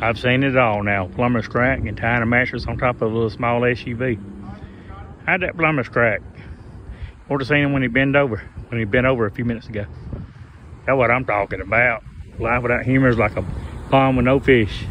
I've seen it all now. Plumber's crack and tying a mattress on top of a little small SUV. How'd that plumber's crack? Or to seen him when he bent over, when he bent over a few minutes ago. That's what I'm talking about. Life without humor is like a pond with no fish.